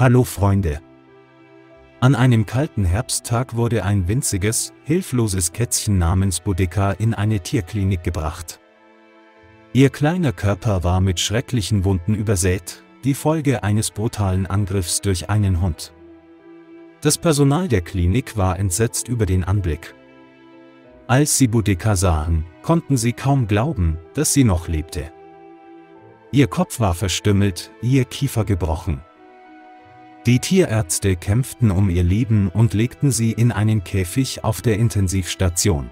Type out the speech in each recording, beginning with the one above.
Hallo Freunde! An einem kalten Herbsttag wurde ein winziges, hilfloses Kätzchen namens Boudica in eine Tierklinik gebracht. Ihr kleiner Körper war mit schrecklichen Wunden übersät, die Folge eines brutalen Angriffs durch einen Hund. Das Personal der Klinik war entsetzt über den Anblick. Als sie Boudica sahen, konnten sie kaum glauben, dass sie noch lebte. Ihr Kopf war verstümmelt, ihr Kiefer gebrochen. Die Tierärzte kämpften um ihr Leben und legten sie in einen Käfig auf der Intensivstation.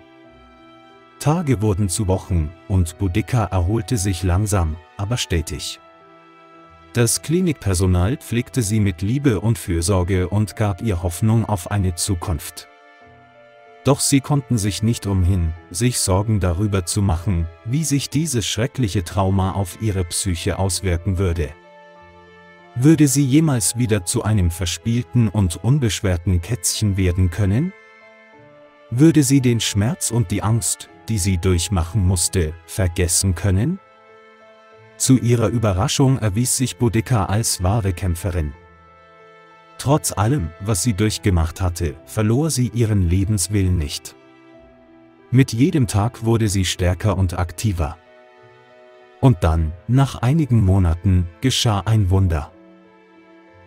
Tage wurden zu Wochen und Boudica erholte sich langsam, aber stetig. Das Klinikpersonal pflegte sie mit Liebe und Fürsorge und gab ihr Hoffnung auf eine Zukunft. Doch sie konnten sich nicht umhin, sich Sorgen darüber zu machen, wie sich dieses schreckliche Trauma auf ihre Psyche auswirken würde. Würde sie jemals wieder zu einem verspielten und unbeschwerten Kätzchen werden können? Würde sie den Schmerz und die Angst, die sie durchmachen musste, vergessen können? Zu ihrer Überraschung erwies sich Boudica als wahre Kämpferin. Trotz allem, was sie durchgemacht hatte, verlor sie ihren Lebenswillen nicht. Mit jedem Tag wurde sie stärker und aktiver. Und dann, nach einigen Monaten, geschah ein Wunder.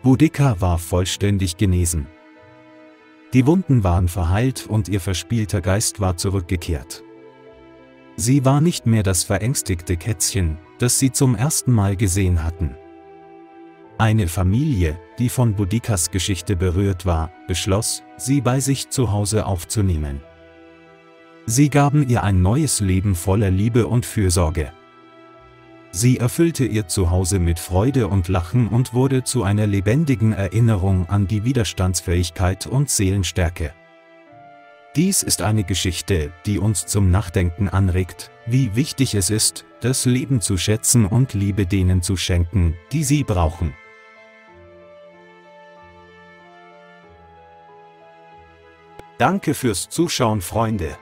Boudica war vollständig genesen. Die Wunden waren verheilt und ihr verspielter Geist war zurückgekehrt. Sie war nicht mehr das verängstigte Kätzchen, das sie zum ersten Mal gesehen hatten. Eine Familie, die von Boudicas Geschichte berührt war, beschloss, sie bei sich zu Hause aufzunehmen. Sie gaben ihr ein neues Leben voller Liebe und Fürsorge. Sie erfüllte ihr Zuhause mit Freude und Lachen und wurde zu einer lebendigen Erinnerung an die Widerstandsfähigkeit und Seelenstärke. Dies ist eine Geschichte, die uns zum Nachdenken anregt, wie wichtig es ist, das Leben zu schätzen und Liebe denen zu schenken, die sie brauchen. Danke fürs Zuschauen Freunde.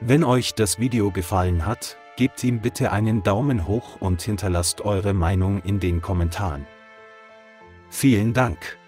Wenn euch das Video gefallen hat, Gebt ihm bitte einen Daumen hoch und hinterlasst eure Meinung in den Kommentaren. Vielen Dank.